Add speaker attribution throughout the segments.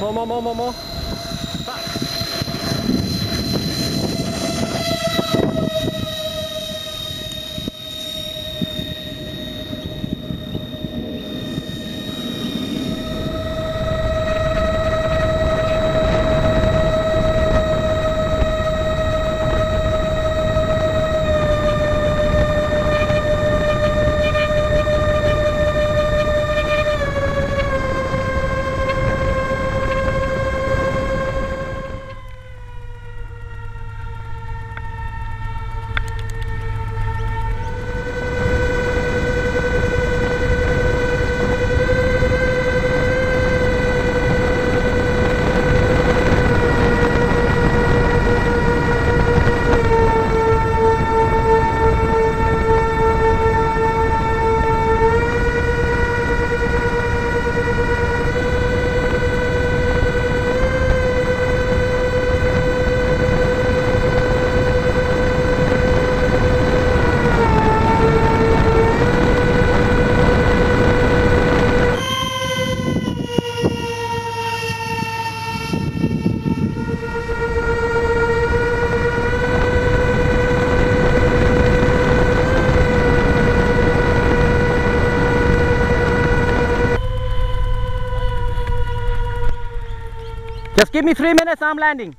Speaker 1: 猫猫猫猫猫 Just give me three minutes, I'm landing.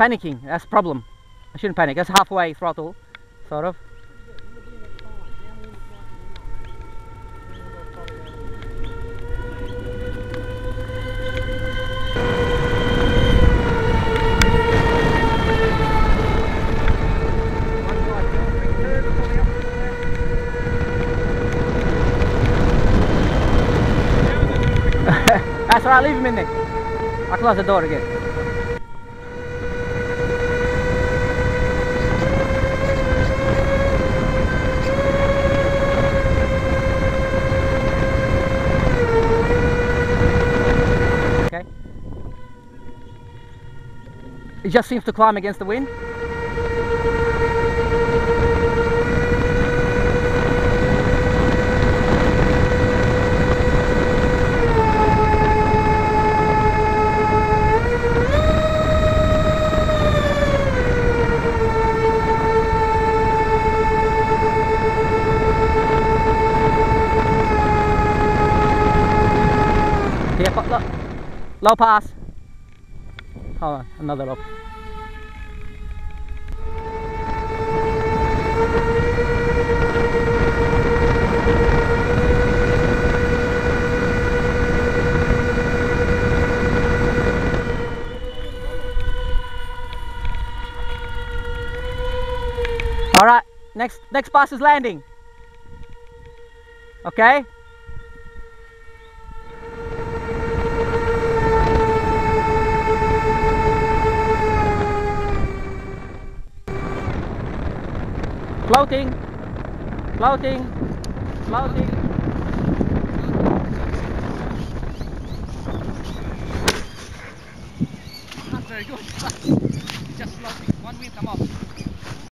Speaker 1: Panicking. That's problem. I shouldn't panic. That's halfway throttle, sort of. That's alright, leave him in there. I'll close the door again. Okay. It just seems to climb against the wind. Here, low pass. Hold on, another low. All right, next next pass is landing. Okay. Floating, floating, floating.
Speaker 2: Not very good. Just floating. One wheel come off.